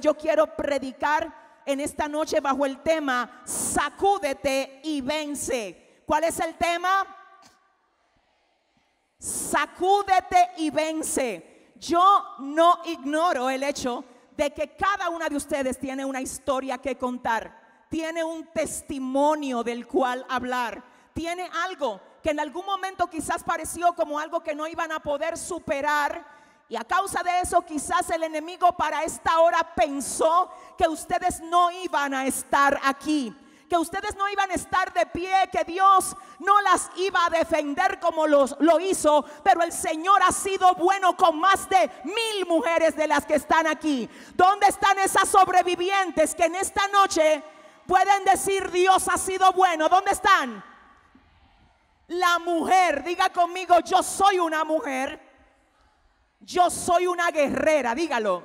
Yo quiero predicar en esta noche bajo el tema Sacúdete y vence. ¿Cuál es el tema? Sacúdete y vence. Yo no ignoro el hecho de que cada una de ustedes tiene una historia que contar, tiene un testimonio del cual hablar, tiene algo que en algún momento quizás pareció como algo que no iban a poder superar y a causa de eso quizás el enemigo para esta hora pensó que ustedes no iban a estar aquí. Que ustedes no iban a estar de pie, que Dios no las iba a defender como los, lo hizo, pero el Señor ha sido bueno con más de mil mujeres de las que están aquí. ¿Dónde están esas sobrevivientes que en esta noche pueden decir Dios ha sido bueno? ¿Dónde están? La mujer, diga conmigo, yo soy una mujer yo soy una guerrera, dígalo.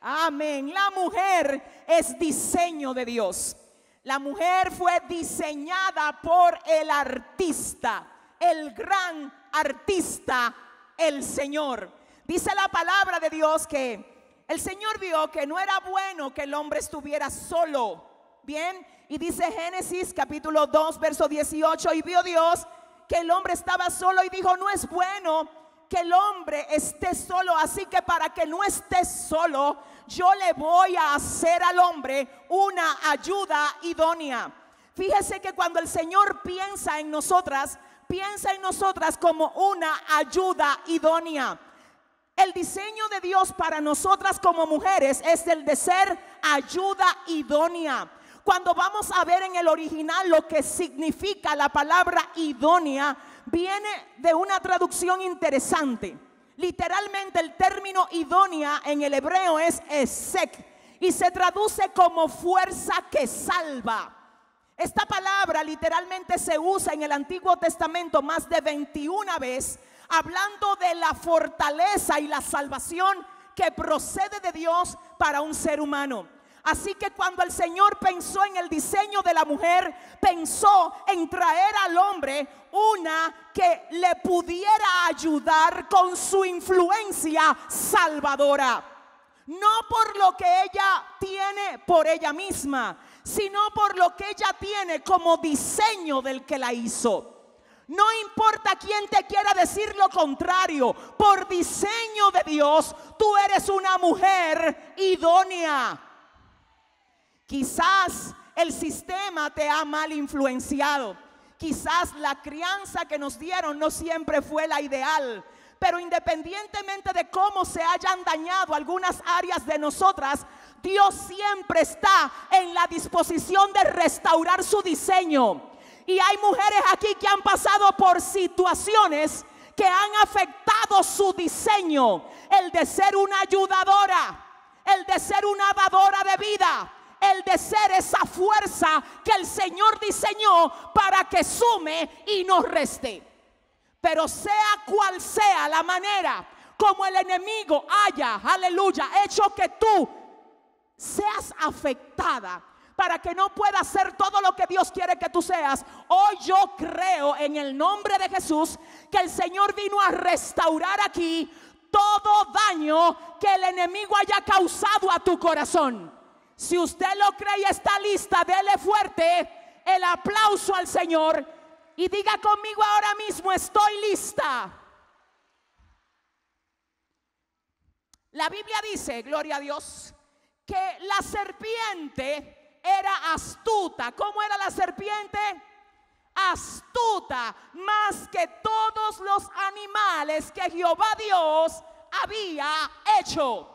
Amén. La mujer es diseño de Dios. La mujer fue diseñada por el artista, el gran artista, el Señor. Dice la palabra de Dios que el Señor vio que no era bueno que el hombre estuviera solo. Bien, y dice Génesis capítulo 2, verso 18, y vio Dios que el hombre estaba solo y dijo, no es bueno que el hombre esté solo. Así que para que no esté solo, yo le voy a hacer al hombre una ayuda idónea. Fíjese que cuando el Señor piensa en nosotras, piensa en nosotras como una ayuda idónea. El diseño de Dios para nosotras como mujeres es el de ser ayuda idónea. Cuando vamos a ver en el original lo que significa la palabra idónea, viene de una traducción interesante. Literalmente el término idónea en el hebreo es esek y se traduce como fuerza que salva. Esta palabra literalmente se usa en el Antiguo Testamento más de 21 veces, hablando de la fortaleza y la salvación que procede de Dios para un ser humano. Así que cuando el Señor pensó en el diseño de la mujer, pensó en traer al hombre una que le pudiera ayudar con su influencia salvadora. No por lo que ella tiene por ella misma, sino por lo que ella tiene como diseño del que la hizo. No importa quién te quiera decir lo contrario, por diseño de Dios, tú eres una mujer idónea. Quizás el sistema te ha mal influenciado. Quizás la crianza que nos dieron no siempre fue la ideal. Pero independientemente de cómo se hayan dañado algunas áreas de nosotras, Dios siempre está en la disposición de restaurar su diseño. Y hay mujeres aquí que han pasado por situaciones que han afectado su diseño. El de ser una ayudadora, el de ser una dadora de vida, el de ser esa fuerza que el Señor diseñó para que sume y no reste. Pero sea cual sea la manera como el enemigo haya, aleluya, hecho que tú seas afectada para que no puedas ser todo lo que Dios quiere que tú seas. Hoy yo creo en el nombre de Jesús que el Señor vino a restaurar aquí todo daño que el enemigo haya causado a tu corazón. Si usted lo cree y está lista, dele fuerte el aplauso al Señor y diga conmigo ahora mismo, estoy lista. La Biblia dice, gloria a Dios, que la serpiente era astuta. ¿Cómo era la serpiente? Astuta más que todos los animales que Jehová Dios había hecho.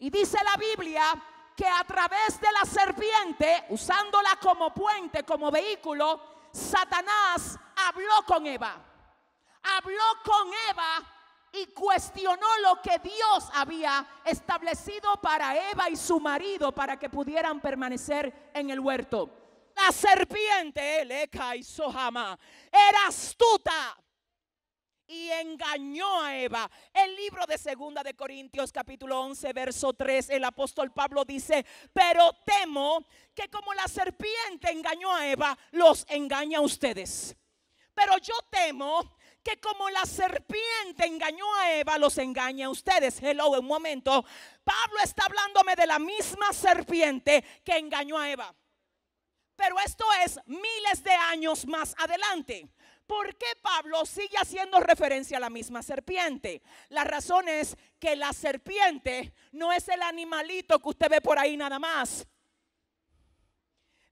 Y dice la Biblia que a través de la serpiente, usándola como puente, como vehículo, Satanás habló con Eva. Habló con Eva y cuestionó lo que Dios había establecido para Eva y su marido para que pudieran permanecer en el huerto. La serpiente, le era astuta y engañó a Eva. El libro de Segunda de Corintios capítulo 11 verso 3, el apóstol Pablo dice, "Pero temo que como la serpiente engañó a Eva, los engaña a ustedes." Pero yo temo que como la serpiente engañó a Eva, los engaña a ustedes. Hello, un momento. Pablo está hablándome de la misma serpiente que engañó a Eva. Pero esto es miles de años más adelante. ¿Por qué Pablo sigue haciendo referencia a la misma serpiente? La razón es que la serpiente no es el animalito que usted ve por ahí nada más.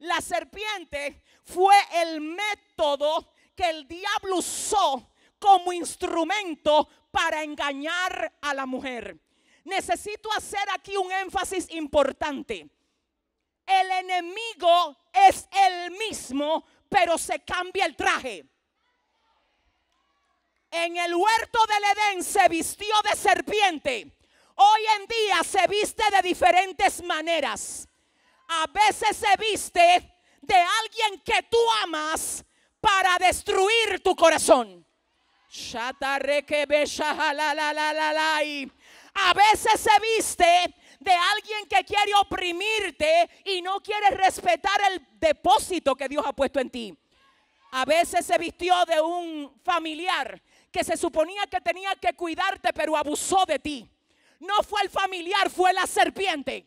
La serpiente fue el método que el diablo usó como instrumento para engañar a la mujer. Necesito hacer aquí un énfasis importante. El enemigo es el mismo, pero se cambia el traje. En el huerto del Edén se vistió de serpiente. Hoy en día se viste de diferentes maneras. A veces se viste de alguien que tú amas para destruir tu corazón. A veces se viste de alguien que quiere oprimirte y no quiere respetar el depósito que Dios ha puesto en ti. A veces se vistió de un familiar que se suponía que tenía que cuidarte, pero abusó de ti. No fue el familiar, fue la serpiente.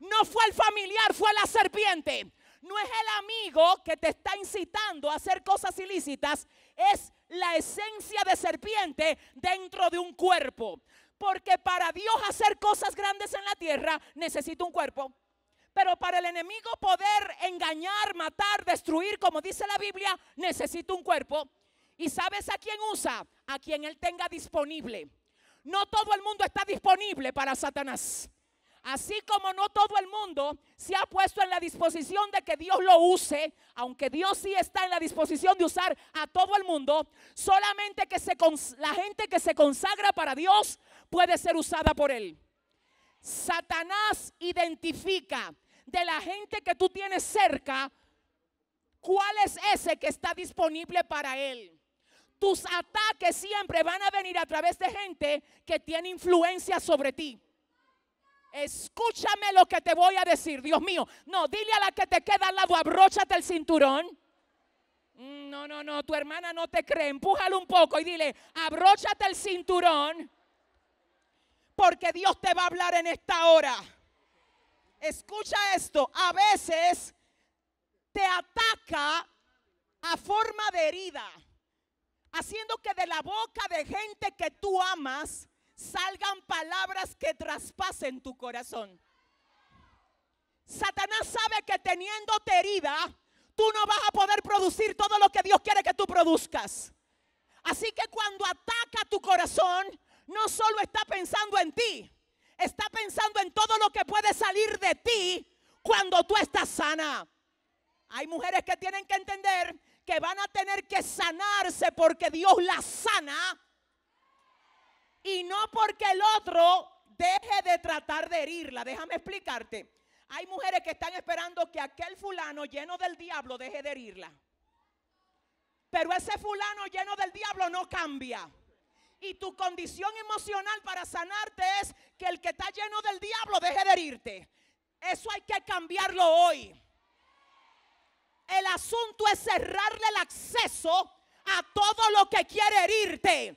No fue el familiar, fue la serpiente. No es el amigo que te está incitando a hacer cosas ilícitas, es la esencia de serpiente dentro de un cuerpo. Porque para Dios hacer cosas grandes en la tierra necesita un cuerpo. Pero para el enemigo poder engañar, matar, destruir, como dice la Biblia, necesita un cuerpo. ¿Y sabes a quién usa? A quien él tenga disponible. No todo el mundo está disponible para Satanás. Así como no todo el mundo se ha puesto en la disposición de que Dios lo use, aunque Dios sí está en la disposición de usar a todo el mundo, solamente que se, la gente que se consagra para Dios puede ser usada por Él. Satanás identifica de la gente que tú tienes cerca cuál es ese que está disponible para Él tus ataques siempre van a venir a través de gente que tiene influencia sobre ti. Escúchame lo que te voy a decir, Dios mío. No, dile a la que te queda al lado, abróchate el cinturón. Mm, no, no, no, tu hermana no te cree. Empújalo un poco y dile, abróchate el cinturón. Porque Dios te va a hablar en esta hora. Escucha esto. A veces te ataca a forma de herida haciendo que de la boca de gente que tú amas salgan palabras que traspasen tu corazón. Satanás sabe que teniéndote herida, tú no vas a poder producir todo lo que Dios quiere que tú produzcas. Así que cuando ataca tu corazón, no solo está pensando en ti, está pensando en todo lo que puede salir de ti cuando tú estás sana. Hay mujeres que tienen que entender que van a tener que sanarse porque Dios las sana y no porque el otro deje de tratar de herirla. Déjame explicarte. Hay mujeres que están esperando que aquel fulano lleno del diablo deje de herirla. Pero ese fulano lleno del diablo no cambia. Y tu condición emocional para sanarte es que el que está lleno del diablo deje de herirte. Eso hay que cambiarlo hoy. El asunto es cerrarle el acceso a todo lo que quiere herirte.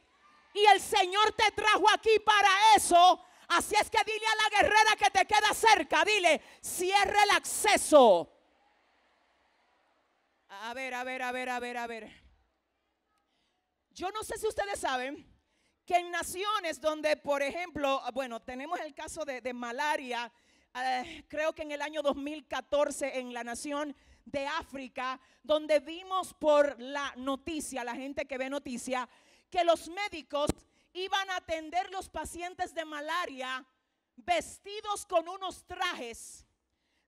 Y el Señor te trajo aquí para eso. Así es que dile a la guerrera que te queda cerca, dile, cierre el acceso. A ver, a ver, a ver, a ver, a ver. Yo no sé si ustedes saben que en naciones donde, por ejemplo, bueno, tenemos el caso de, malaria, eh, creo que en el año 2014 en la nación de África, donde vimos por la noticia, la gente que ve noticia, que los médicos iban a atender los pacientes de malaria vestidos con unos trajes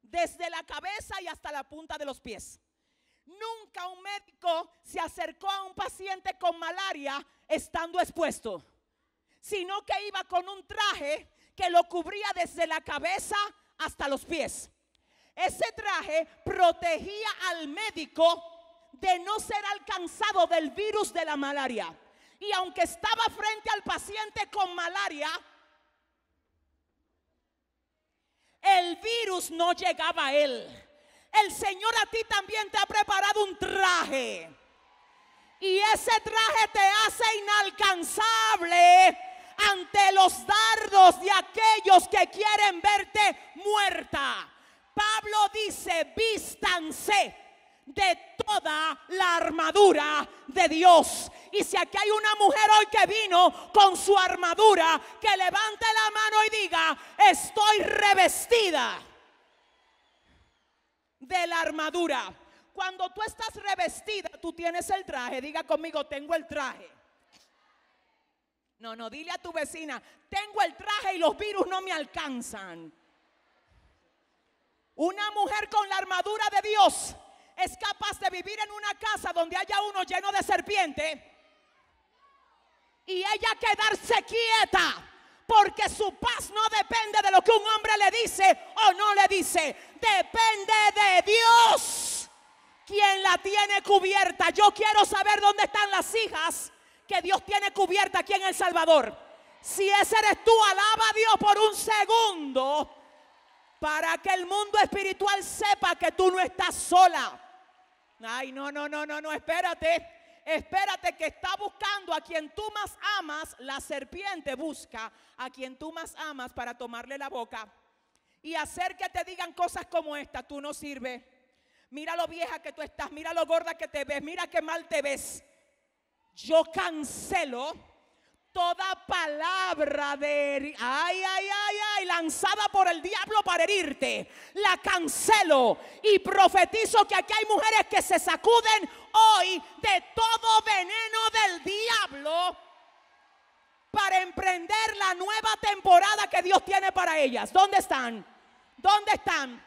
desde la cabeza y hasta la punta de los pies. Nunca un médico se acercó a un paciente con malaria estando expuesto, sino que iba con un traje que lo cubría desde la cabeza hasta los pies. Ese traje protegía al médico de no ser alcanzado del virus de la malaria. Y aunque estaba frente al paciente con malaria, el virus no llegaba a él. El Señor a ti también te ha preparado un traje. Y ese traje te hace inalcanzable ante los dardos de aquellos que quieren verte muerta. Pablo dice, vístanse de toda la armadura de Dios. Y si aquí hay una mujer hoy que vino con su armadura, que levante la mano y diga, estoy revestida de la armadura. Cuando tú estás revestida, tú tienes el traje. Diga conmigo, tengo el traje. No, no, dile a tu vecina, tengo el traje y los virus no me alcanzan. Una mujer con la armadura de Dios es capaz de vivir en una casa donde haya uno lleno de serpiente y ella quedarse quieta. Porque su paz no depende de lo que un hombre le dice o no le dice. Depende de Dios quien la tiene cubierta. Yo quiero saber dónde están las hijas que Dios tiene cubierta aquí en El Salvador. Si ese eres tú, alaba a Dios por un segundo para que el mundo espiritual sepa que tú no estás sola. Ay, no, no, no, no, no, espérate. Espérate que está buscando a quien tú más amas. La serpiente busca a quien tú más amas para tomarle la boca y hacer que te digan cosas como esta. Tú no sirves. Mira lo vieja que tú estás. Mira lo gorda que te ves. Mira qué mal te ves. Yo cancelo toda palabra de ay, ay, ay, ay, lanzada por el diablo para herirte, la cancelo y profetizo que aquí hay mujeres que se sacuden hoy de todo veneno del diablo para emprender la nueva temporada que Dios tiene para ellas. ¿Dónde están? ¿Dónde están?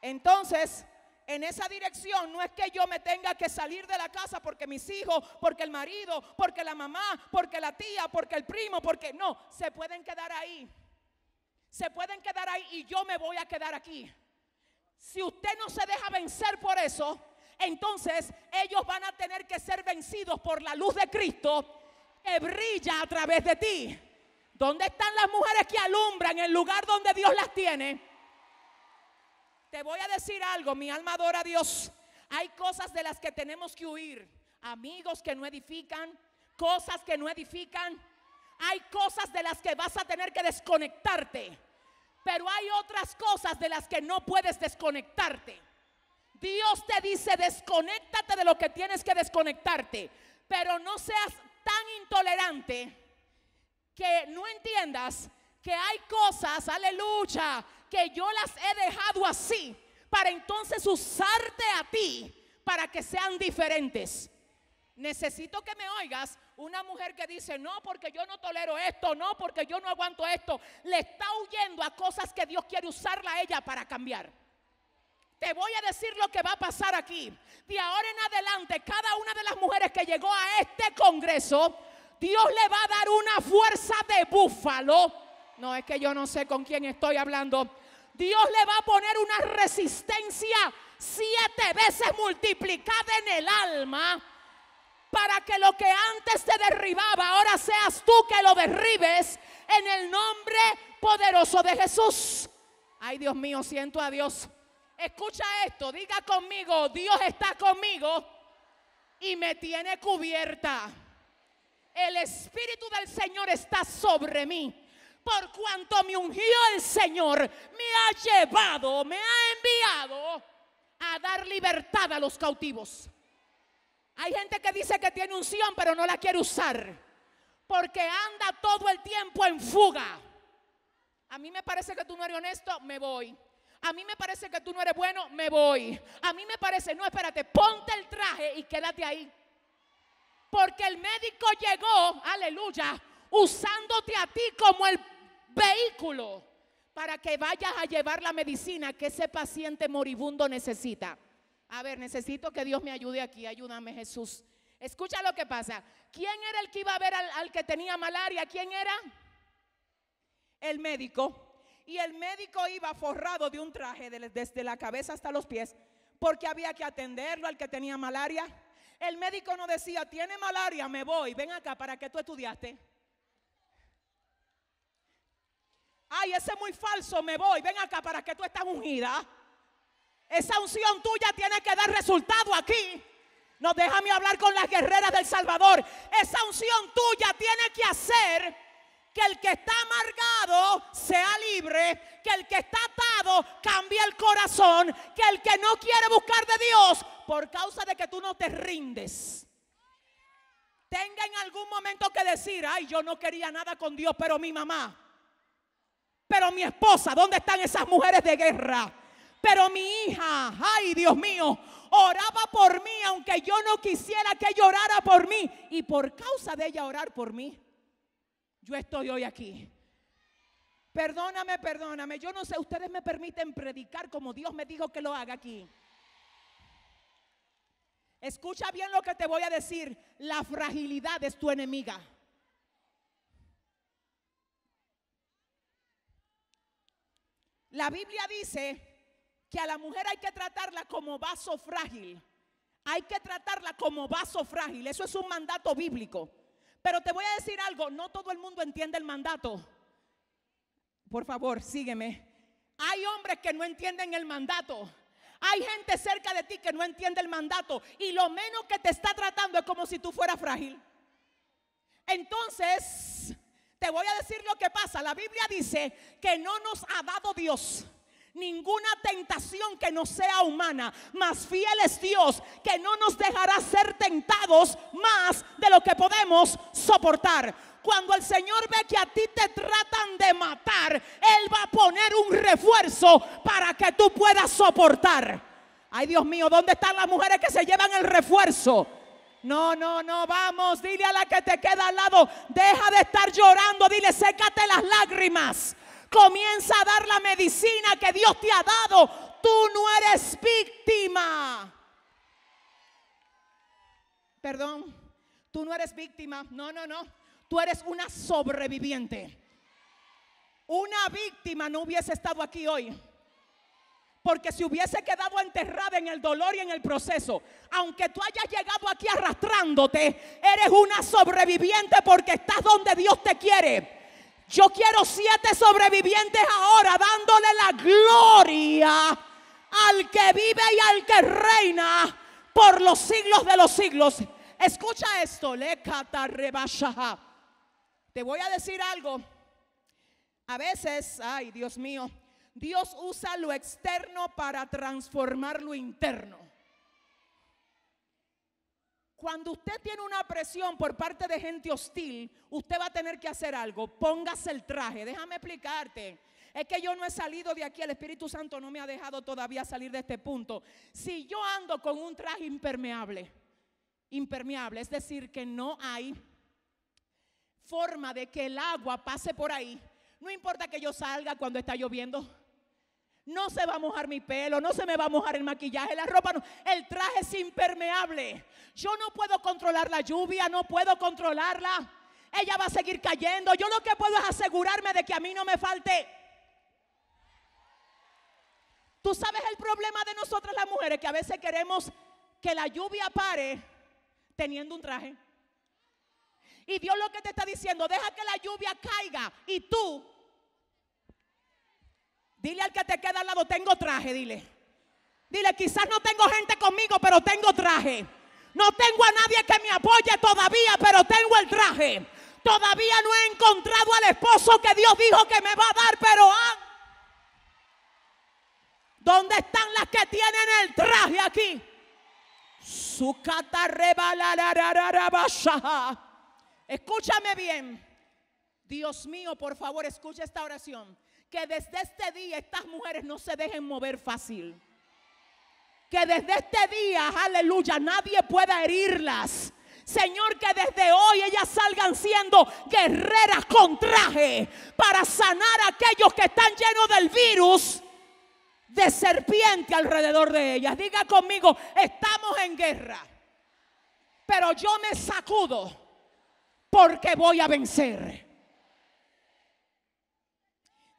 Entonces, en esa dirección no es que yo me tenga que salir de la casa porque mis hijos, porque el marido, porque la mamá, porque la tía, porque el primo, porque no, se pueden quedar ahí. Se pueden quedar ahí y yo me voy a quedar aquí. Si usted no se deja vencer por eso, entonces ellos van a tener que ser vencidos por la luz de Cristo que brilla a través de ti. ¿Dónde están las mujeres que alumbran el lugar donde Dios las tiene? Te voy a decir algo, mi alma adora a Dios. Hay cosas de las que tenemos que huir. Amigos que no edifican, cosas que no edifican. Hay cosas de las que vas a tener que desconectarte. Pero hay otras cosas de las que no puedes desconectarte. Dios te dice, desconéctate de lo que tienes que desconectarte. Pero no seas tan intolerante que no entiendas que hay cosas, aleluya, que yo las he dejado así para entonces usarte a ti para que sean diferentes. Necesito que me oigas una mujer que dice, no, porque yo no tolero esto, no, porque yo no aguanto esto. Le está huyendo a cosas que Dios quiere usarla a ella para cambiar. Te voy a decir lo que va a pasar aquí. De ahora en adelante, cada una de las mujeres que llegó a este congreso, Dios le va a dar una fuerza de búfalo. No es que yo no sé con quién estoy hablando. Dios le va a poner una resistencia siete veces multiplicada en el alma para que lo que antes te derribaba, ahora seas tú que lo derribes en el nombre poderoso de Jesús. Ay, Dios mío, siento a Dios. Escucha esto, diga conmigo, Dios está conmigo y me tiene cubierta. El Espíritu del Señor está sobre mí por cuanto me ungió el Señor, me ha llevado, me ha enviado a dar libertad a los cautivos. Hay gente que dice que tiene unción, pero no la quiere usar, porque anda todo el tiempo en fuga. A mí me parece que tú no eres honesto, me voy. A mí me parece que tú no eres bueno, me voy. A mí me parece, no, espérate, ponte el traje y quédate ahí. Porque el médico llegó, aleluya, usándote a ti como el vehículo para que vayas a llevar la medicina que ese paciente moribundo necesita. A ver, necesito que Dios me ayude aquí. Ayúdame, Jesús. Escucha lo que pasa. ¿Quién era el que iba a ver al, que tenía malaria? ¿Quién era? El médico. Y el médico iba forrado de un traje desde la cabeza hasta los pies porque había que atenderlo al que tenía malaria. El médico no decía, tiene malaria, me voy, ven acá para que tú estudiaste. Ay, ese es muy falso, me voy. Ven acá para que tú estés ungida. Esa unción tuya tiene que dar resultado aquí. No, déjame hablar con las guerreras del Salvador. Esa unción tuya tiene que hacer que el que está amargado sea libre, que el que está atado cambie el corazón, que el que no quiere buscar de Dios por causa de que tú no te rindes. Tenga en algún momento que decir, ay, yo no quería nada con Dios, pero mi mamá, pero mi esposa, ¿dónde están esas mujeres de guerra? Pero mi hija, ay Dios mío, oraba por mí, aunque yo no quisiera que llorara por mí. Y por causa de ella orar por mí, yo estoy hoy aquí. Perdóname, perdóname. Yo no sé, ustedes me permiten predicar como Dios me dijo que lo haga aquí. Escucha bien lo que te voy a decir. La fragilidad es tu enemiga. La Biblia dice que a la mujer hay que tratarla como vaso frágil. Hay que tratarla como vaso frágil. Eso es un mandato bíblico. Pero te voy a decir algo, no todo el mundo entiende el mandato. Por favor, sígueme. Hay hombres que no entienden el mandato. Hay gente cerca de ti que no entiende el mandato y lo menos que te está tratando es como si tú fueras frágil. Entonces, te voy a decir lo que pasa. La Biblia dice que no nos ha dado Dios ninguna tentación que no sea humana, más fiel es Dios que no nos dejará ser tentados más de lo que podemos soportar. Cuando el Señor ve que a ti te tratan de matar, Él va a poner un refuerzo para que tú puedas soportar. Ay Dios mío, ¿dónde están las mujeres que se llevan el refuerzo? No, no, no, vamos, dile a la que te queda al lado, deja de estar llorando, dile, sécate las lágrimas. Comienza a dar la medicina que Dios te ha dado. Tú no eres víctima. Perdón, tú no eres víctima. No, no, no. Tú eres una sobreviviente. Una víctima no hubiese estado aquí hoy. Porque si hubiese quedado enterrada en el dolor y en el proceso, aunque tú hayas llegado aquí arrastrándote, eres una sobreviviente porque estás donde Dios te quiere. Yo quiero siete sobrevivientes ahora dándole la gloria al que vive y al que reina por los siglos de los siglos. Escucha esto, le Te voy a decir algo. A veces, ay Dios mío, Dios usa lo externo para transformar lo interno. Cuando usted tiene una presión por parte de gente hostil, usted va a tener que hacer algo. Póngase el traje. Déjame explicarte. Es que yo no he salido de aquí, el Espíritu Santo no me ha dejado todavía salir de este punto. Si yo ando con un traje impermeable, impermeable, es decir, que no hay forma de que el agua pase por ahí, no importa que yo salga cuando está lloviendo, no se va a mojar mi pelo, no se me va a mojar el maquillaje, la ropa no. El traje es impermeable. Yo no puedo controlar la lluvia, no puedo controlarla. Ella va a seguir cayendo. Yo lo que puedo es asegurarme de que a mí no me falte. Tú sabes el problema de nosotras las mujeres, que a veces queremos que la lluvia pare teniendo un traje. Y Dios lo que te está diciendo, deja que la lluvia caiga y tú Dile al que te queda al lado, tengo traje, dile. Dile, quizás no tengo gente conmigo, pero tengo traje. No tengo a nadie que me apoye todavía, pero tengo el traje. Todavía no he encontrado al esposo que Dios dijo que me va a dar, pero ah, ¿dónde están las que tienen el traje aquí? Su Escúchame bien. Dios mío, por favor, escucha esta oración que desde este día estas mujeres no se dejen mover fácil. Que desde este día, aleluya, nadie pueda herirlas. Señor, que desde hoy ellas salgan siendo guerreras con traje para sanar a aquellos que están llenos del virus de serpiente alrededor de ellas. Diga conmigo, estamos en guerra, pero yo me sacudo porque voy a vencer.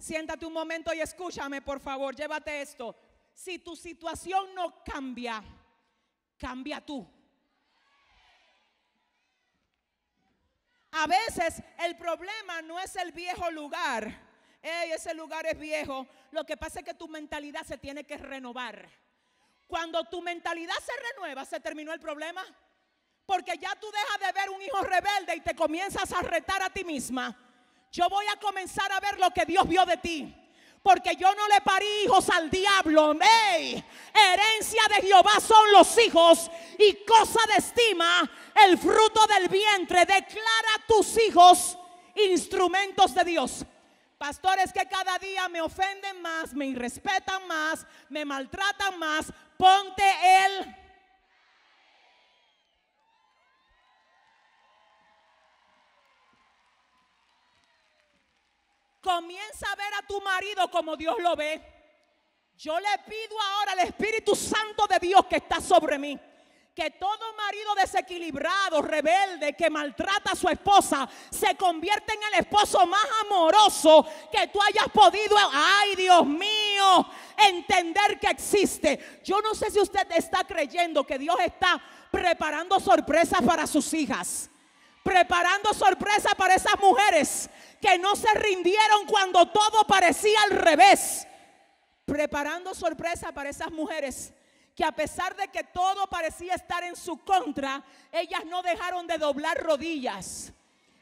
Siéntate un momento y escúchame, por favor, llévate esto. Si tu situación no cambia, cambia tú. A veces el problema no es el viejo lugar. ese lugar es viejo. Lo que pasa es que tu mentalidad se tiene que renovar. Cuando tu mentalidad se renueva, se terminó el problema. Porque ya tú dejas de ver un hijo rebelde y te comienzas a retar a ti misma. Yo voy a comenzar a ver lo que Dios vio de ti. Porque yo no le parí hijos al diablo. Herencia de Jehová son los hijos y cosa de estima el fruto del vientre. Declara a tus hijos instrumentos de Dios. Pastores que cada día me ofenden más, me irrespetan más, me maltratan más. Ponte el Comienza a ver a tu marido como Dios lo ve. Yo le pido ahora al Espíritu Santo de Dios que está sobre mí. Que todo marido desequilibrado, rebelde, que maltrata a su esposa, se convierta en el esposo más amoroso que tú hayas podido, ay Dios mío, entender que existe. Yo no sé si usted está creyendo que Dios está preparando sorpresas para sus hijas preparando sorpresa para esas mujeres que no se rindieron cuando todo parecía al revés. Preparando sorpresa para esas mujeres que a pesar de que todo parecía estar en su contra, ellas no dejaron de doblar rodillas.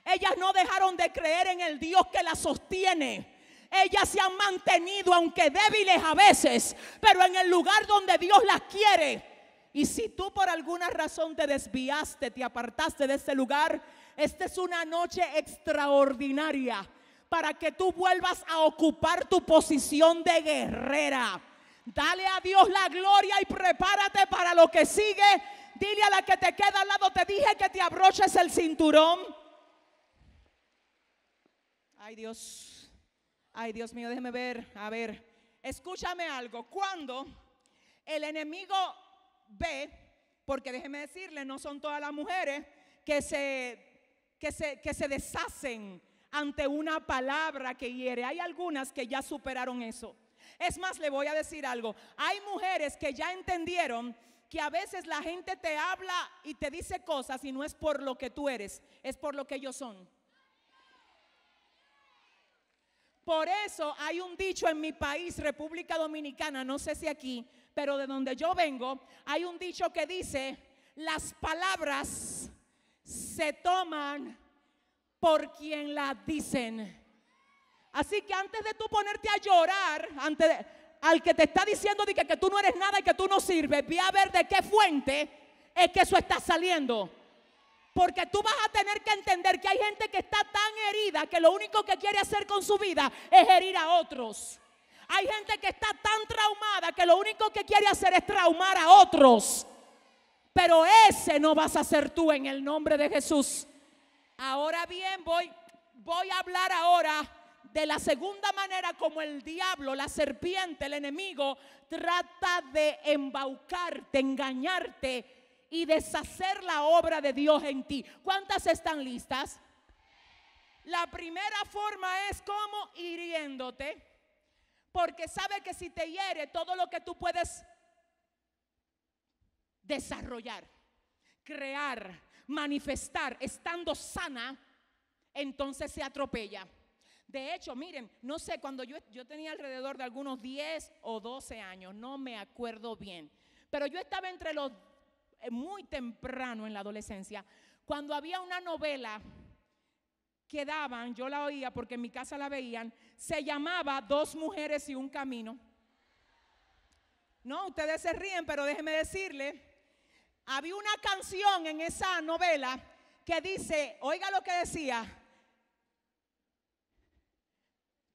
Ellas no dejaron de creer en el Dios que las sostiene. Ellas se han mantenido, aunque débiles a veces, pero en el lugar donde Dios las quiere. Y si tú por alguna razón te desviaste, te apartaste de ese lugar, esta es una noche extraordinaria para que tú vuelvas a ocupar tu posición de guerrera. Dale a Dios la gloria y prepárate para lo que sigue. Dile a la que te queda al lado, te dije que te abroches el cinturón. Ay Dios, ay Dios mío, déjeme ver, a ver, escúchame algo. Cuando el enemigo ve, porque déjeme decirle, no son todas las mujeres que se que se, que se deshacen ante una palabra que hiere. Hay algunas que ya superaron eso. Es más, le voy a decir algo. Hay mujeres que ya entendieron que a veces la gente te habla y te dice cosas y no es por lo que tú eres, es por lo que ellos son. Por eso hay un dicho en mi país, República Dominicana, no sé si aquí, pero de donde yo vengo, hay un dicho que dice, las palabras se toman por quien la dicen. Así que antes de tú ponerte a llorar, antes al que te está diciendo de que, que tú no eres nada y que tú no sirves, ve a ver de qué fuente es que eso está saliendo. Porque tú vas a tener que entender que hay gente que está tan herida que lo único que quiere hacer con su vida es herir a otros. Hay gente que está tan traumada que lo único que quiere hacer es traumar a otros. Pero ese no vas a ser tú en el nombre de Jesús. Ahora bien, voy, voy a hablar ahora de la segunda manera como el diablo, la serpiente, el enemigo, trata de embaucarte, engañarte y deshacer la obra de Dios en ti. ¿Cuántas están listas? La primera forma es como hiriéndote, porque sabe que si te hiere todo lo que tú puedes desarrollar, crear, manifestar estando sana, entonces se atropella. De hecho, miren, no sé, cuando yo, yo tenía alrededor de algunos 10 o 12 años, no me acuerdo bien, pero yo estaba entre los, eh, muy temprano en la adolescencia, cuando había una novela que daban, yo la oía porque en mi casa la veían, se llamaba Dos mujeres y un camino. No, ustedes se ríen, pero déjenme decirle había una canción en esa novela que dice, oiga lo que decía,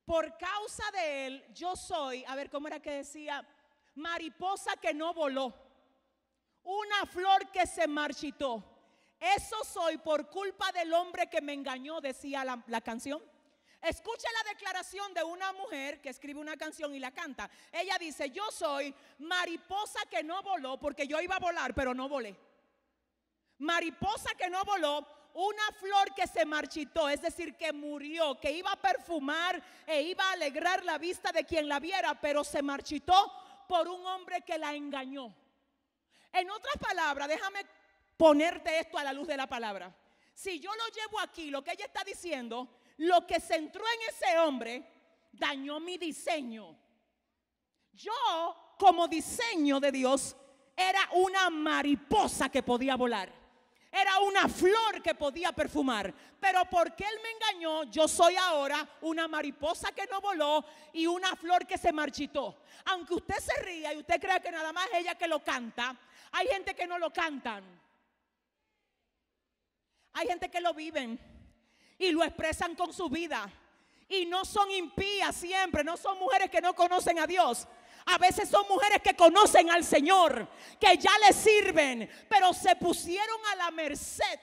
por causa de él yo soy, a ver cómo era que decía, mariposa que no voló, una flor que se marchitó. Eso soy por culpa del hombre que me engañó, decía la, la canción. Escucha la declaración de una mujer que escribe una canción y la canta. Ella dice, yo soy mariposa que no voló porque yo iba a volar, pero no volé. Mariposa que no voló, una flor que se marchitó, es decir, que murió, que iba a perfumar e iba a alegrar la vista de quien la viera, pero se marchitó por un hombre que la engañó. En otras palabras, déjame ponerte esto a la luz de la palabra. Si yo lo llevo aquí, lo que ella está diciendo lo que se entró en ese hombre dañó mi diseño. Yo, como diseño de Dios, era una mariposa que podía volar. Era una flor que podía perfumar. Pero porque él me engañó, yo soy ahora una mariposa que no voló y una flor que se marchitó. Aunque usted se ría y usted crea que nada más ella que lo canta, hay gente que no lo cantan. Hay gente que lo viven y lo expresan con su vida. Y no son impías siempre, no son mujeres que no conocen a Dios. A veces son mujeres que conocen al Señor, que ya le sirven, pero se pusieron a la merced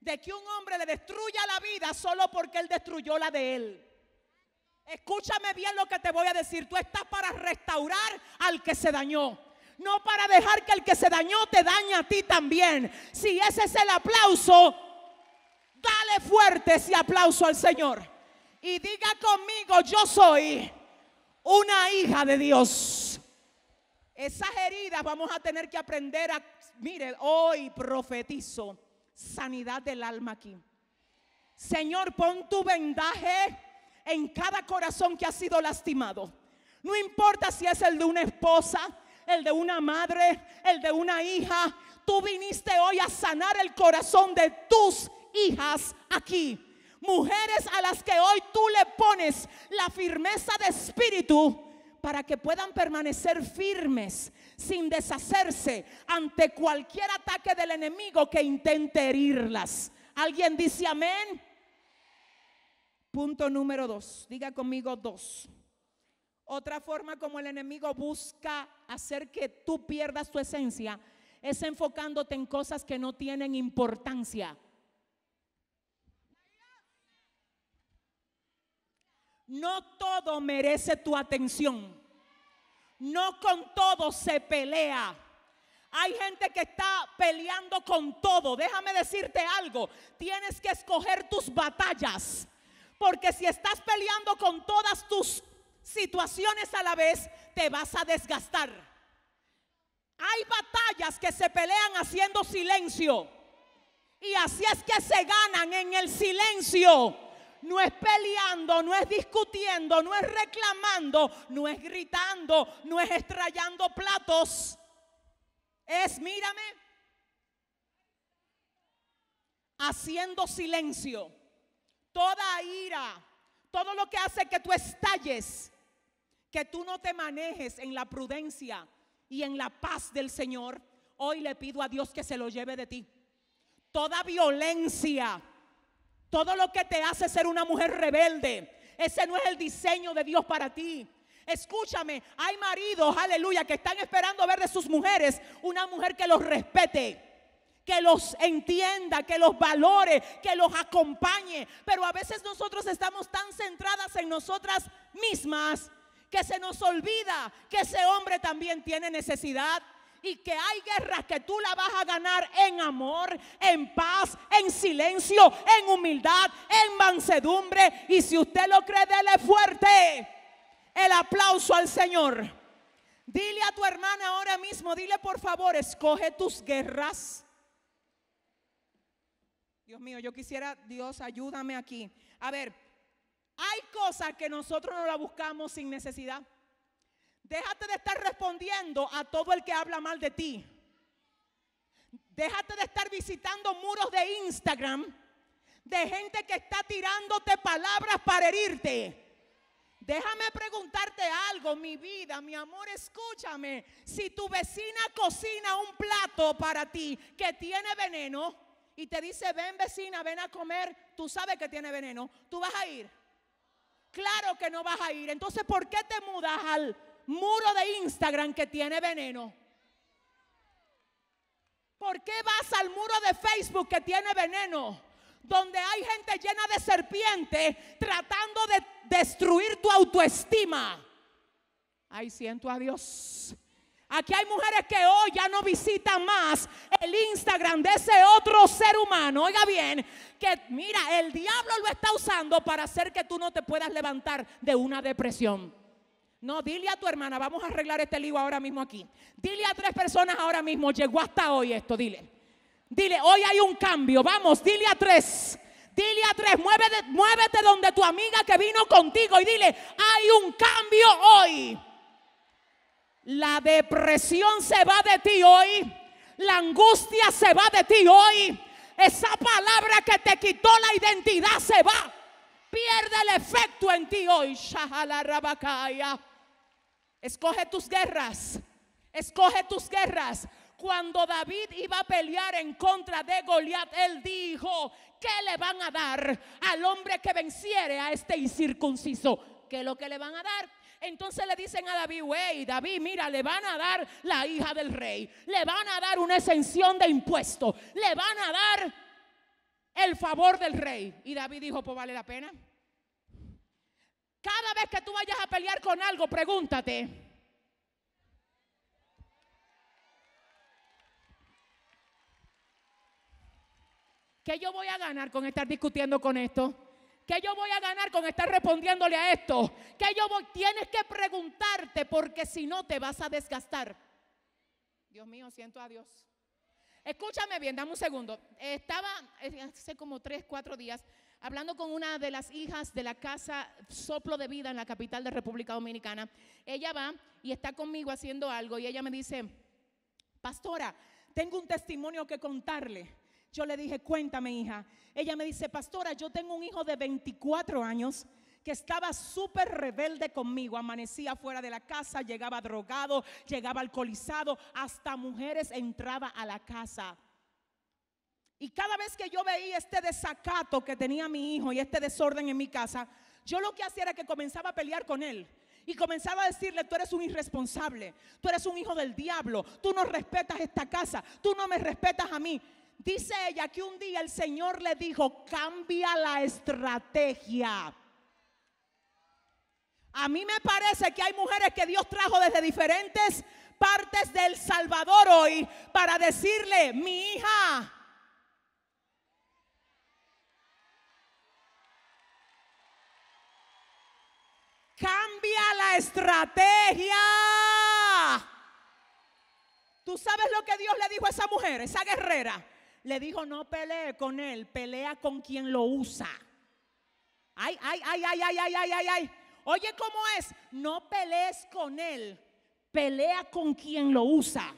de que un hombre le destruya la vida solo porque él destruyó la de él. Escúchame bien lo que te voy a decir. Tú estás para restaurar al que se dañó. No para dejar que el que se dañó te dañe a ti también. Si ese es el aplauso, dale fuerte ese aplauso al Señor. Y diga conmigo, yo soy una hija de Dios. Esas heridas vamos a tener que aprender a, mire, hoy profetizo sanidad del alma aquí. Señor, pon tu vendaje en cada corazón que ha sido lastimado. No importa si es el de una esposa, el de una madre, el de una hija. Tú viniste hoy a sanar el corazón de tus hijas aquí. Mujeres a las que hoy tú le pones la firmeza de espíritu para que puedan permanecer firmes sin deshacerse ante cualquier ataque del enemigo que intente herirlas. ¿Alguien dice amén? Punto número dos. Diga conmigo dos. Otra forma como el enemigo busca hacer que tú pierdas tu esencia es enfocándote en cosas que no tienen importancia. No todo merece tu atención. No con todo se pelea. Hay gente que está peleando con todo. Déjame decirte algo. Tienes que escoger tus batallas. Porque si estás peleando con todas tus situaciones a la vez, te vas a desgastar. Hay batallas que se pelean haciendo silencio. Y así es que se ganan en el silencio no es peleando, no es discutiendo, no es reclamando, no es gritando, no es estrellando platos. Es, mírame, haciendo silencio. Toda ira, todo lo que hace que tú estalles, que tú no te manejes en la prudencia y en la paz del Señor, hoy le pido a Dios que se lo lleve de ti. Toda violencia todo lo que te hace ser una mujer rebelde, ese no es el diseño de Dios para ti. Escúchame, hay maridos, aleluya, que están esperando ver de sus mujeres una mujer que los respete, que los entienda, que los valore, que los acompañe. Pero a veces nosotros estamos tan centradas en nosotras mismas que se nos olvida que ese hombre también tiene necesidad y que hay guerras que tú la vas a ganar en amor, en paz, en silencio, en humildad, en mansedumbre. Y si usted lo cree, dele fuerte el aplauso al Señor. Dile a tu hermana ahora mismo, dile por favor, escoge tus guerras. Dios mío, yo quisiera, Dios, ayúdame aquí. A ver, hay cosas que nosotros no la buscamos sin necesidad. Déjate de estar respondiendo a todo el que habla mal de ti. Déjate de estar visitando muros de Instagram de gente que está tirándote palabras para herirte. Déjame preguntarte algo, mi vida, mi amor, escúchame. Si tu vecina cocina un plato para ti que tiene veneno y te dice, ven vecina, ven a comer, tú sabes que tiene veneno, ¿tú vas a ir? Claro que no vas a ir. Entonces, ¿por qué te mudas al muro de Instagram que tiene veneno? ¿Por qué vas al muro de Facebook que tiene veneno? Donde hay gente llena de serpientes tratando de destruir tu autoestima. Ay, siento a Dios. Aquí hay mujeres que hoy ya no visitan más el Instagram de ese otro ser humano. Oiga bien, que mira, el diablo lo está usando para hacer que tú no te puedas levantar de una depresión. No, dile a tu hermana, vamos a arreglar este lío ahora mismo aquí. Dile a tres personas ahora mismo, llegó hasta hoy esto, dile. Dile, hoy hay un cambio, vamos, dile a tres. Dile a tres, muévete, muévete donde tu amiga que vino contigo y dile, hay un cambio hoy. La depresión se va de ti hoy. La angustia se va de ti hoy. Esa palabra que te quitó la identidad se va. Pierde el efecto en ti hoy. Escoge tus guerras. Escoge tus guerras. Cuando David iba a pelear en contra de Goliat, él dijo: ¿Qué le van a dar al hombre que venciere a este incircunciso? ¿Qué es lo que le van a dar? Entonces le dicen a David, wey, David, mira, le van a dar la hija del rey, le van a dar una exención de impuestos, le van a dar el favor del rey. Y David dijo, pues vale la pena. Cada vez que tú vayas a pelear con algo, pregúntate. ¿Qué yo voy a ganar con estar discutiendo con esto? ¿Qué yo voy a ganar con estar respondiéndole a esto? ¿Qué yo voy? Tienes que preguntarte porque si no te vas a desgastar. Dios mío, siento a Dios. Escúchame bien, dame un segundo. Estaba hace como tres, cuatro días hablando con una de las hijas de la casa Soplo de Vida en la capital de República Dominicana. Ella va y está conmigo haciendo algo y ella me dice, pastora, tengo un testimonio que contarle. Yo le dije, cuéntame hija. Ella me dice, pastora, yo tengo un hijo de 24 años que estaba súper rebelde conmigo. Amanecía fuera de la casa, llegaba drogado, llegaba alcoholizado, hasta mujeres entraba a la casa. Y cada vez que yo veía este desacato que tenía mi hijo y este desorden en mi casa, yo lo que hacía era que comenzaba a pelear con él. Y comenzaba a decirle, tú eres un irresponsable, tú eres un hijo del diablo, tú no respetas esta casa, tú no me respetas a mí. Dice ella que un día el Señor le dijo, cambia la estrategia. A mí me parece que hay mujeres que Dios trajo desde diferentes partes del Salvador hoy para decirle, mi hija, cambia la estrategia. ¿Tú sabes lo que Dios le dijo a esa mujer, esa guerrera? le dijo, no pelee con él, pelea con quien lo usa. Ay, ay, ay, ay, ay, ay, ay, ay, ay. Oye, ¿cómo es? No pelees con él, pelea con quien lo usa.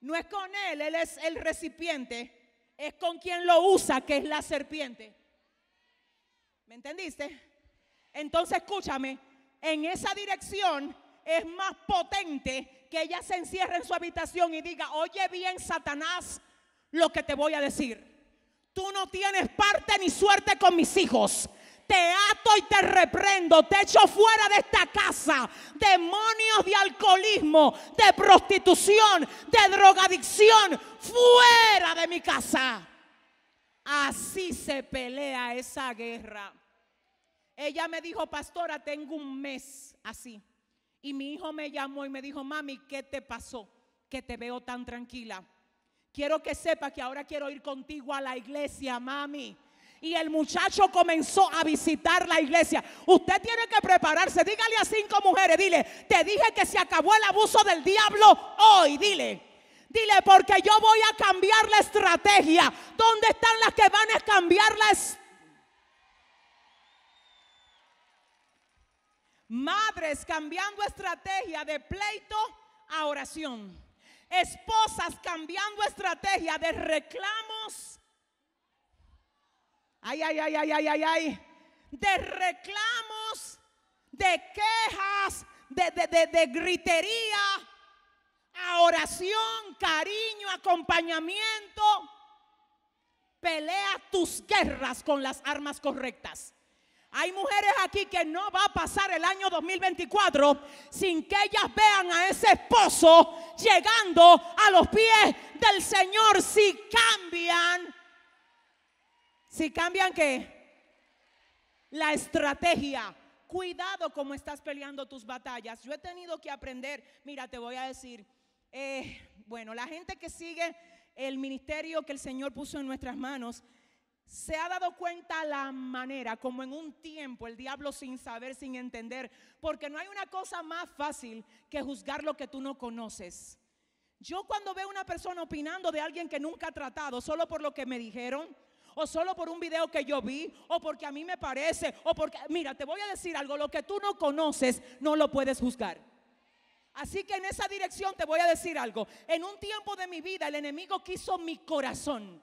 No es con él, él es el recipiente, es con quien lo usa, que es la serpiente. ¿Me entendiste? Entonces escúchame, en esa dirección es más potente que ella se encierre en su habitación y diga, oye bien, Satanás, lo que te voy a decir. Tú no tienes parte ni suerte con mis hijos. Te ato y te reprendo, te echo fuera de esta casa. Demonios de alcoholismo, de prostitución, de drogadicción, fuera de mi casa. Así se pelea esa guerra. Ella me dijo, pastora, tengo un mes así. Y mi hijo me llamó y me dijo, mami, ¿qué te pasó? Que te veo tan tranquila. Quiero que sepa que ahora quiero ir contigo a la iglesia, mami. Y el muchacho comenzó a visitar la iglesia. Usted tiene que prepararse. Dígale a cinco mujeres, dile, te dije que se acabó el abuso del diablo hoy, dile. Dile, porque yo voy a cambiar la estrategia. ¿Dónde están las que van a cambiar la? Madres cambiando estrategia de pleito a oración esposas cambiando estrategia de reclamos. Ay, ay, ay, ay, ay, ay, ay. De reclamos, de quejas, de, de, de, gritería, a oración, cariño, acompañamiento. Pelea tus guerras con las armas correctas. Hay mujeres aquí que no va a pasar el año 2024 sin que ellas vean a ese esposo llegando a los pies del Señor si cambian. Si cambian qué? La estrategia. Cuidado como estás peleando tus batallas. Yo he tenido que aprender, mira, te voy a decir, eh, bueno, la gente que sigue el ministerio que el Señor puso en nuestras manos, se ha dado cuenta la manera como en un tiempo el diablo sin saber, sin entender, porque no hay una cosa más fácil que juzgar lo que tú no conoces. Yo cuando veo una persona opinando de alguien que nunca ha tratado, solo por lo que me dijeron, o solo por un video que yo vi, o porque a mí me parece, o porque, mira, te voy a decir algo, lo que tú no conoces no lo puedes juzgar. Así que en esa dirección te voy a decir algo. En un tiempo de mi vida el enemigo quiso mi corazón.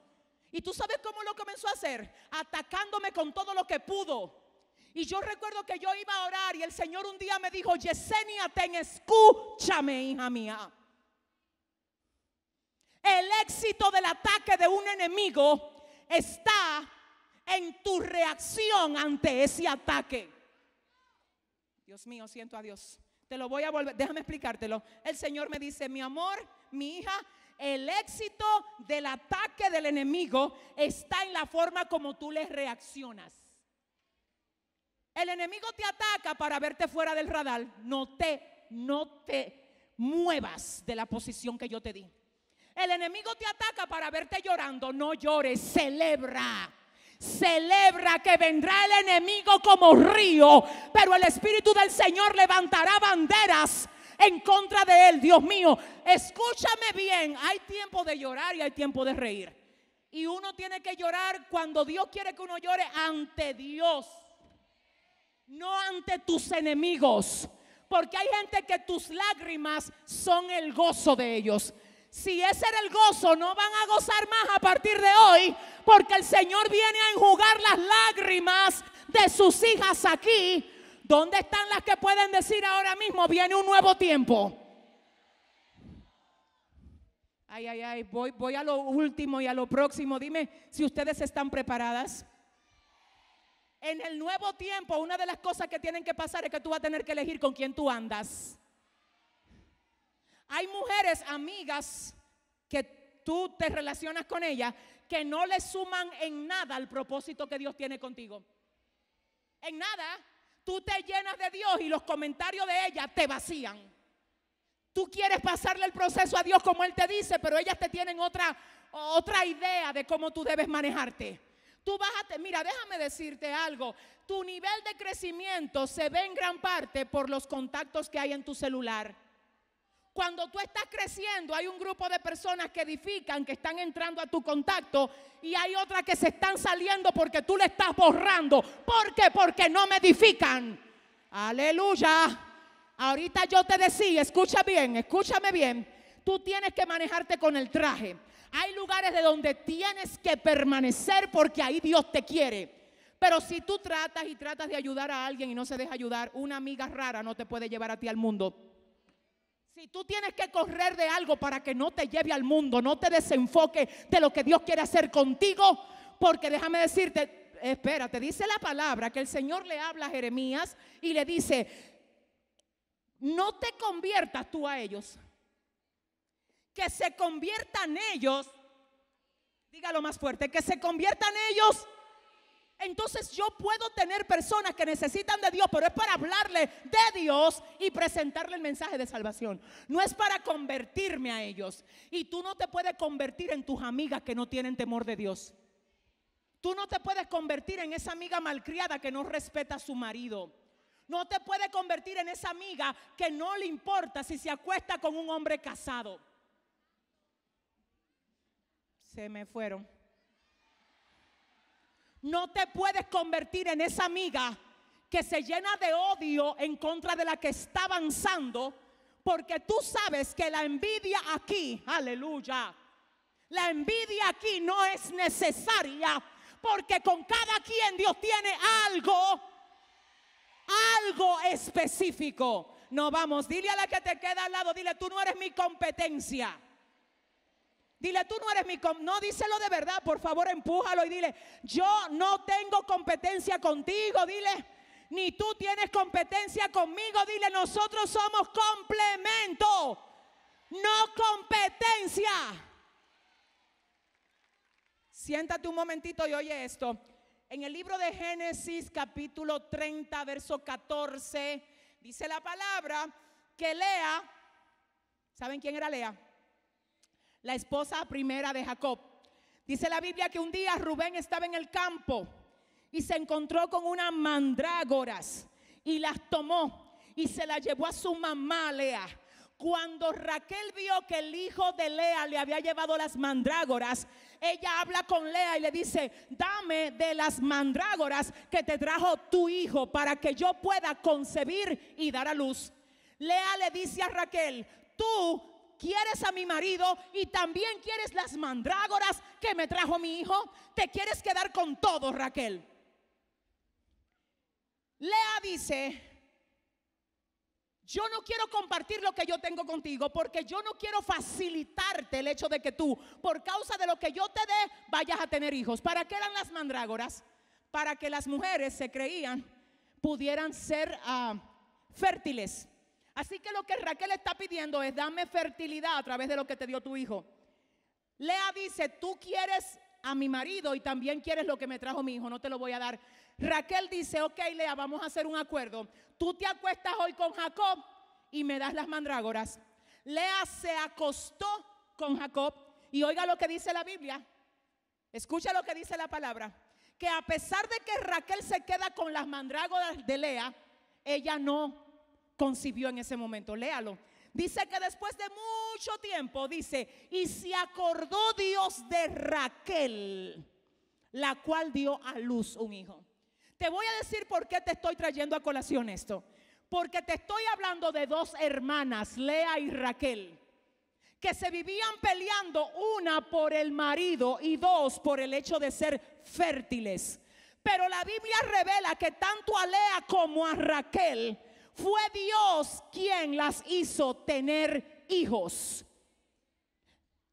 Y tú sabes cómo lo comenzó a hacer, atacándome con todo lo que pudo. Y yo recuerdo que yo iba a orar y el Señor un día me dijo, Yesenia, ten, escúchame, hija mía. El éxito del ataque de un enemigo está en tu reacción ante ese ataque. Dios mío, siento a Dios. Te lo voy a volver, déjame explicártelo. El Señor me dice, mi amor, mi hija, el éxito del ataque del enemigo está en la forma como tú le reaccionas. El enemigo te ataca para verte fuera del radar. No te, no te muevas de la posición que yo te di. El enemigo te ataca para verte llorando. No llores, celebra. Celebra que vendrá el enemigo como río, pero el Espíritu del Señor levantará banderas en contra de él. Dios mío, escúchame bien, hay tiempo de llorar y hay tiempo de reír. Y uno tiene que llorar cuando Dios quiere que uno llore ante Dios, no ante tus enemigos. Porque hay gente que tus lágrimas son el gozo de ellos si ese era el gozo, no van a gozar más a partir de hoy, porque el Señor viene a enjugar las lágrimas de sus hijas aquí. ¿Dónde están las que pueden decir ahora mismo, viene un nuevo tiempo? Ay, ay, ay, voy, voy a lo último y a lo próximo. Dime si ustedes están preparadas. En el nuevo tiempo, una de las cosas que tienen que pasar es que tú vas a tener que elegir con quién tú andas. Hay mujeres amigas que tú te relacionas con ellas que no le suman en nada al propósito que Dios tiene contigo. En nada. Tú te llenas de Dios y los comentarios de ella te vacían. Tú quieres pasarle el proceso a Dios como Él te dice, pero ellas te tienen otra, otra idea de cómo tú debes manejarte. Tú bájate, mira, déjame decirte algo. Tu nivel de crecimiento se ve en gran parte por los contactos que hay en tu celular. Cuando tú estás creciendo, hay un grupo de personas que edifican, que están entrando a tu contacto, y hay otras que se están saliendo porque tú le estás borrando. ¿Por qué? Porque no me edifican. Aleluya. Ahorita yo te decía, escucha bien, escúchame bien. Tú tienes que manejarte con el traje. Hay lugares de donde tienes que permanecer porque ahí Dios te quiere. Pero si tú tratas y tratas de ayudar a alguien y no se deja ayudar, una amiga rara no te puede llevar a ti al mundo. Si tú tienes que correr de algo para que no te lleve al mundo, no te desenfoque de lo que Dios quiere hacer contigo, porque déjame decirte, espérate, dice la palabra que el Señor le habla a Jeremías y le dice, no te conviertas tú a ellos, que se conviertan ellos, dígalo más fuerte, que se conviertan ellos entonces yo puedo tener personas que necesitan de Dios, pero es para hablarle de Dios y presentarle el mensaje de salvación. No es para convertirme a ellos. Y tú no te puedes convertir en tus amigas que no tienen temor de Dios. Tú no te puedes convertir en esa amiga malcriada que no respeta a su marido. No te puedes convertir en esa amiga que no le importa si se acuesta con un hombre casado. Se me fueron. No te puedes convertir en esa amiga que se llena de odio en contra de la que está avanzando, porque tú sabes que la envidia aquí, aleluya, la envidia aquí no es necesaria, porque con cada quien Dios tiene algo, algo específico. No vamos, dile a la que te queda al lado, dile, tú no eres mi competencia. Dile, tú no eres mi... No, díselo de verdad, por favor, empújalo y dile, yo no tengo competencia contigo, dile, ni tú tienes competencia conmigo, dile, nosotros somos complemento, no competencia. Siéntate un momentito y oye esto. En el libro de Génesis capítulo 30, verso 14, dice la palabra que Lea, ¿saben quién era Lea? La esposa primera de Jacob. Dice la Biblia que un día Rubén estaba en el campo y se encontró con unas mandrágoras y las tomó y se las llevó a su mamá Lea. Cuando Raquel vio que el hijo de Lea le había llevado las mandrágoras, ella habla con Lea y le dice, dame de las mandrágoras que te trajo tu hijo para que yo pueda concebir y dar a luz. Lea le dice a Raquel, tú quieres a mi marido y también quieres las mandrágoras que me trajo mi hijo. Te quieres quedar con todo, Raquel. Lea dice, yo no quiero compartir lo que yo tengo contigo porque yo no quiero facilitarte el hecho de que tú, por causa de lo que yo te dé, vayas a tener hijos. ¿Para qué eran las mandrágoras? Para que las mujeres se creían pudieran ser ah, fértiles. Así que lo que Raquel está pidiendo es dame fertilidad a través de lo que te dio tu hijo. Lea dice, tú quieres a mi marido y también quieres lo que me trajo mi hijo, no te lo voy a dar. Raquel dice, ok Lea, vamos a hacer un acuerdo. Tú te acuestas hoy con Jacob y me das las mandrágoras. Lea se acostó con Jacob y oiga lo que dice la Biblia. Escucha lo que dice la palabra. Que a pesar de que Raquel se queda con las mandrágoras de Lea, ella no concibió en ese momento. Léalo. Dice que después de mucho tiempo, dice, y se acordó Dios de Raquel, la cual dio a luz un hijo. Te voy a decir por qué te estoy trayendo a colación esto. Porque te estoy hablando de dos hermanas, Lea y Raquel, que se vivían peleando una por el marido y dos por el hecho de ser fértiles. Pero la Biblia revela que tanto a Lea como a Raquel fue Dios quien las hizo tener hijos.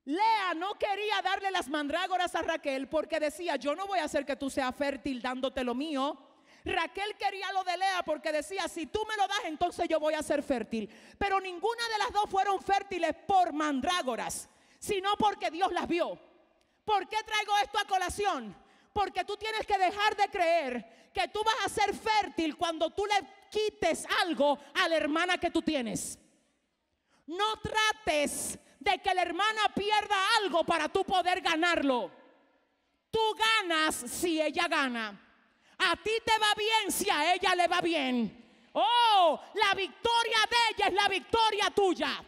Lea no quería darle las mandrágoras a Raquel porque decía, yo no voy a hacer que tú seas fértil dándote lo mío. Raquel quería lo de Lea porque decía, si tú me lo das, entonces yo voy a ser fértil. Pero ninguna de las dos fueron fértiles por mandrágoras, sino porque Dios las vio. ¿Por qué traigo esto a colación? Porque tú tienes que dejar de creer que tú vas a ser fértil cuando tú le quites algo a la hermana que tú tienes. No trates de que la hermana pierda algo para tú poder ganarlo. Tú ganas si ella gana. A ti te va bien si a ella le va bien. Oh, la victoria de ella es la victoria tuya.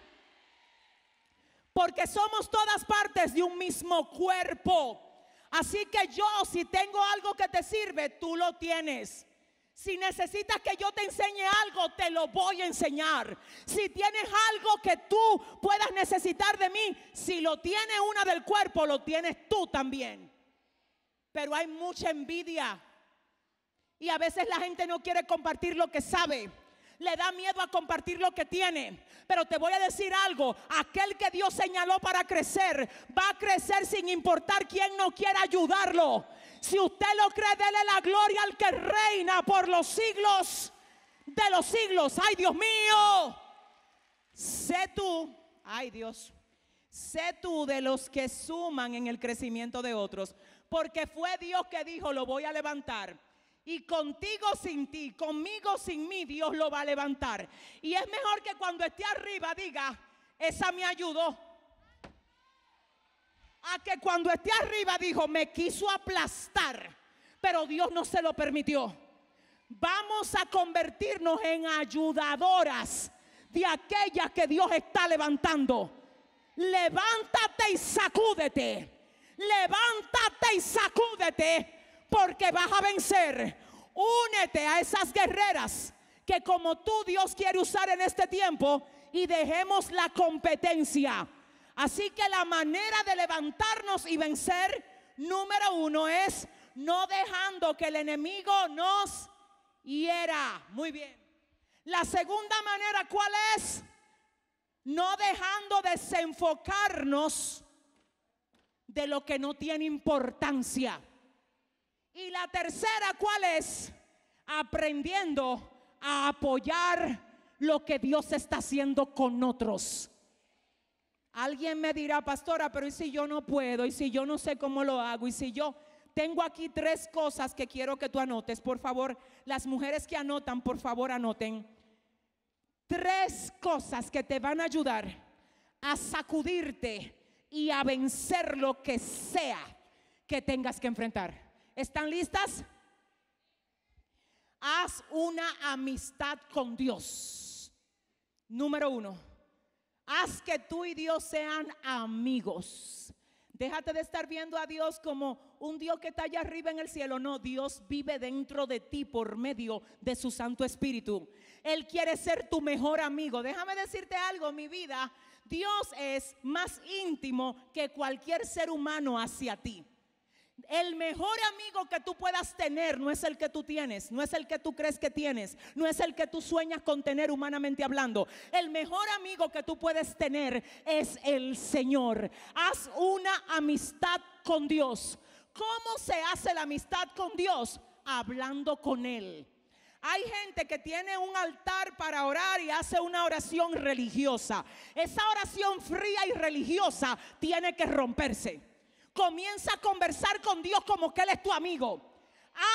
Porque somos todas partes de un mismo cuerpo. Así que yo, si tengo algo que te sirve, tú lo tienes. Si necesitas que yo te enseñe algo, te lo voy a enseñar. Si tienes algo que tú puedas necesitar de mí, si lo tiene una del cuerpo, lo tienes tú también. Pero hay mucha envidia. Y a veces la gente no quiere compartir lo que sabe. Le da miedo a compartir lo que tiene. Pero te voy a decir algo. Aquel que Dios señaló para crecer, va a crecer sin importar quién no quiera ayudarlo. Si usted lo cree, dele la gloria al que reina por los siglos de los siglos. Ay, Dios mío. Sé tú, ay Dios, sé tú de los que suman en el crecimiento de otros. Porque fue Dios que dijo, lo voy a levantar. Y contigo sin ti, conmigo sin mí, Dios lo va a levantar. Y es mejor que cuando esté arriba diga, esa me ayudó a que cuando esté arriba dijo, me quiso aplastar, pero Dios no se lo permitió. Vamos a convertirnos en ayudadoras de aquellas que Dios está levantando. Levántate y sacúdete. Levántate y sacúdete porque vas a vencer. Únete a esas guerreras que como tú Dios quiere usar en este tiempo y dejemos la competencia. Así que la manera de levantarnos y vencer, número uno, es no dejando que el enemigo nos hiera. Muy bien. La segunda manera, ¿cuál es? No dejando desenfocarnos de lo que no tiene importancia. Y la tercera, ¿cuál es? Aprendiendo a apoyar lo que Dios está haciendo con otros. Alguien me dirá, pastora, pero ¿y si yo no puedo? ¿Y si yo no sé cómo lo hago? ¿Y si yo tengo aquí tres cosas que quiero que tú anotes? Por favor, las mujeres que anotan, por favor, anoten. Tres cosas que te van a ayudar a sacudirte y a vencer lo que sea que tengas que enfrentar. ¿Están listas? Haz una amistad con Dios. Número uno. Haz que tú y Dios sean amigos. Déjate de estar viendo a Dios como un Dios que está allá arriba en el cielo. No, Dios vive dentro de ti por medio de su Santo Espíritu. Él quiere ser tu mejor amigo. Déjame decirte algo, mi vida. Dios es más íntimo que cualquier ser humano hacia ti. El mejor amigo que tú puedas tener no es el que tú tienes, no es el que tú crees que tienes, no es el que tú sueñas con tener humanamente hablando. El mejor amigo que tú puedes tener es el Señor. Haz una amistad con Dios. ¿Cómo se hace la amistad con Dios? Hablando con Él. Hay gente que tiene un altar para orar y hace una oración religiosa. Esa oración fría y religiosa tiene que romperse. Comienza a conversar con Dios como que Él es tu amigo.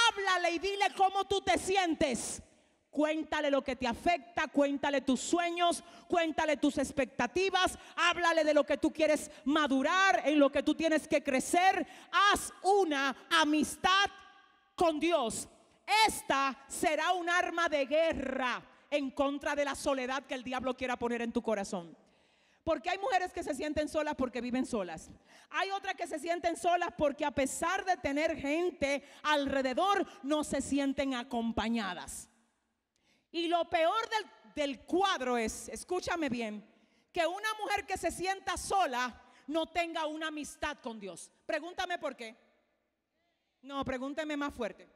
Háblale y dile cómo tú te sientes. Cuéntale lo que te afecta, cuéntale tus sueños, cuéntale tus expectativas, háblale de lo que tú quieres madurar, en lo que tú tienes que crecer. Haz una amistad con Dios. Esta será un arma de guerra en contra de la soledad que el diablo quiera poner en tu corazón. Porque hay mujeres que se sienten solas porque viven solas. Hay otras que se sienten solas porque a pesar de tener gente alrededor, no se sienten acompañadas. Y lo peor del, del cuadro es, escúchame bien, que una mujer que se sienta sola no tenga una amistad con Dios. Pregúntame por qué. No, pregúnteme más fuerte.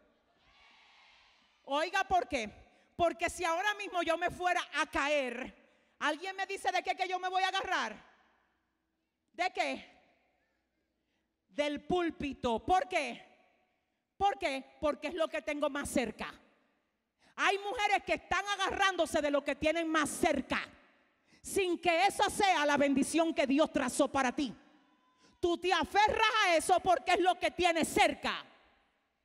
Oiga, ¿por qué? Porque si ahora mismo yo me fuera a caer, ¿Alguien me dice de qué que yo me voy a agarrar? ¿De qué? Del púlpito. ¿Por qué? ¿Por qué? Porque es lo que tengo más cerca. Hay mujeres que están agarrándose de lo que tienen más cerca, sin que esa sea la bendición que Dios trazó para ti. Tú te aferras a eso porque es lo que tienes cerca.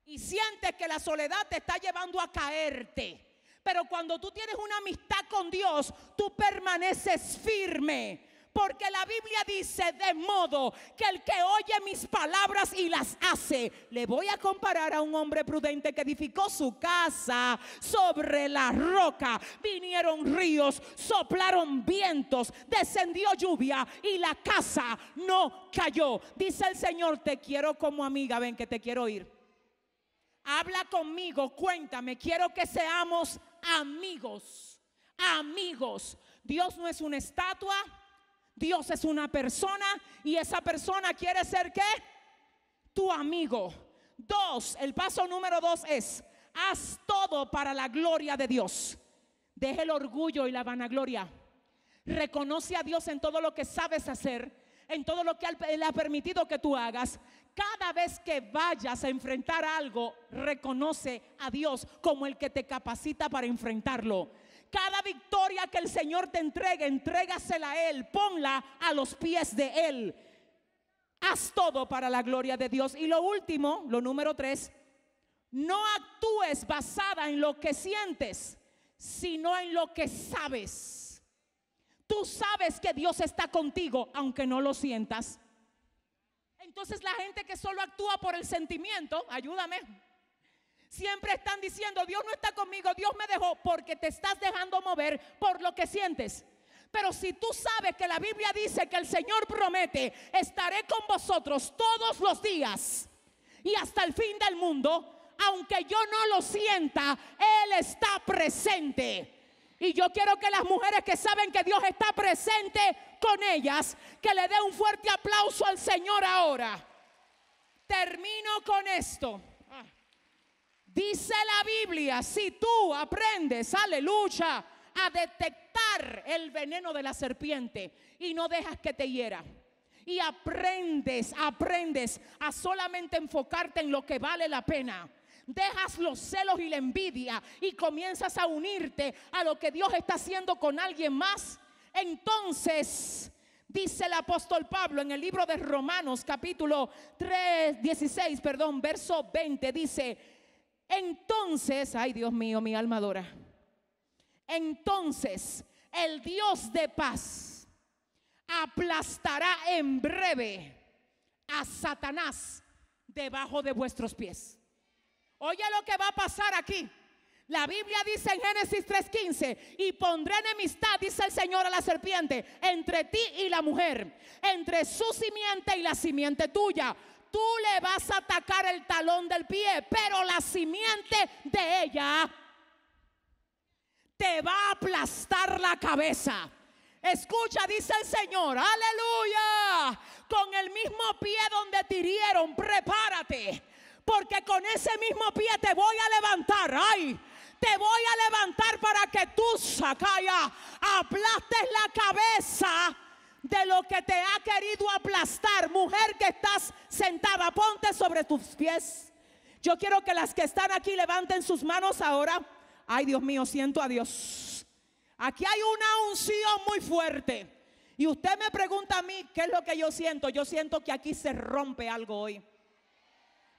Y sientes que la soledad te está llevando a caerte. Pero cuando tú tienes una amistad con Dios, tú permaneces firme. Porque la Biblia dice de modo que el que oye mis palabras y las hace, le voy a comparar a un hombre prudente que edificó su casa sobre la roca. Vinieron ríos, soplaron vientos, descendió lluvia y la casa no cayó. Dice el Señor, te quiero como amiga, ven que te quiero ir. Habla conmigo, cuéntame, quiero que seamos amigos, amigos. Dios no es una estatua, Dios es una persona y esa persona quiere ser qué? Tu amigo. Dos, el paso número dos es, haz todo para la gloria de Dios. Deje el orgullo y la vanagloria. Reconoce a Dios en todo lo que sabes hacer, en todo lo que Él ha permitido que tú hagas cada vez que vayas a enfrentar algo, reconoce a Dios como el que te capacita para enfrentarlo. Cada victoria que el Señor te entregue, entrégasela a Él, ponla a los pies de Él. Haz todo para la gloria de Dios. Y lo último, lo número tres, no actúes basada en lo que sientes, sino en lo que sabes. Tú sabes que Dios está contigo, aunque no lo sientas. Entonces la gente que solo actúa por el sentimiento, ayúdame, siempre están diciendo, Dios no está conmigo, Dios me dejó, porque te estás dejando mover por lo que sientes. Pero si tú sabes que la Biblia dice que el Señor promete, estaré con vosotros todos los días y hasta el fin del mundo, aunque yo no lo sienta, Él está presente. Y yo quiero que las mujeres que saben que Dios está presente con ellas, que le dé un fuerte aplauso al Señor ahora. Termino con esto. Dice la Biblia, si tú aprendes, aleluya, a detectar el veneno de la serpiente y no dejas que te hiera. Y aprendes, aprendes a solamente enfocarte en lo que vale la pena dejas los celos y la envidia y comienzas a unirte a lo que Dios está haciendo con alguien más, entonces dice el apóstol Pablo en el libro de Romanos capítulo 3, 16, perdón, verso 20, dice, entonces, ay Dios mío, mi alma adora, entonces el Dios de paz aplastará en breve a Satanás debajo de vuestros pies. Oye lo que va a pasar aquí. La Biblia dice en Génesis 3:15, y pondré enemistad, dice el Señor a la serpiente, entre ti y la mujer, entre su simiente y la simiente tuya. Tú le vas a atacar el talón del pie, pero la simiente de ella te va a aplastar la cabeza. Escucha, dice el Señor, aleluya. Con el mismo pie donde te hirieron, prepárate. Porque con ese mismo pie te voy a levantar. Ay, te voy a levantar para que tú, Sacaya, aplastes la cabeza de lo que te ha querido aplastar. Mujer que estás sentada, ponte sobre tus pies. Yo quiero que las que están aquí levanten sus manos ahora. Ay, Dios mío, siento a Dios. Aquí hay una unción muy fuerte. Y usted me pregunta a mí, ¿qué es lo que yo siento? Yo siento que aquí se rompe algo hoy.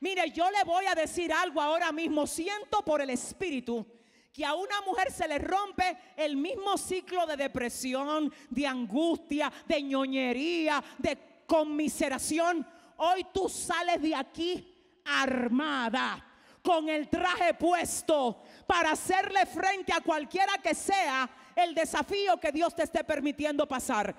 Mire, yo le voy a decir algo ahora mismo. Siento por el Espíritu que a una mujer se le rompe el mismo ciclo de depresión, de angustia, de ñoñería, de conmiseración. Hoy tú sales de aquí armada, con el traje puesto, para hacerle frente a cualquiera que sea el desafío que Dios te esté permitiendo pasar.